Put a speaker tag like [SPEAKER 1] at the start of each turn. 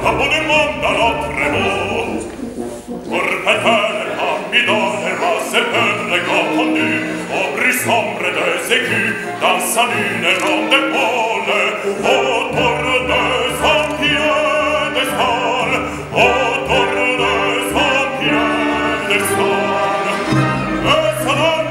[SPEAKER 1] capone mandano tremo. Or per fare mi donne ma se per le condi Obri sombre de sechi da saline non de pole. O torne santie de sol. O torne santie de sol. E saran